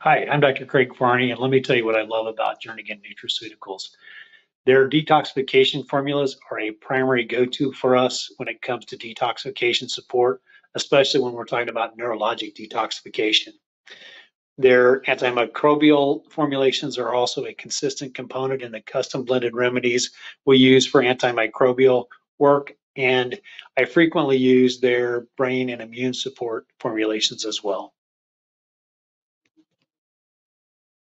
Hi, I'm Dr. Craig Farney, and let me tell you what I love about Jernigan Nutraceuticals. Their detoxification formulas are a primary go-to for us when it comes to detoxification support, especially when we're talking about neurologic detoxification. Their antimicrobial formulations are also a consistent component in the custom blended remedies we use for antimicrobial work, and I frequently use their brain and immune support formulations as well.